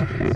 Yeah.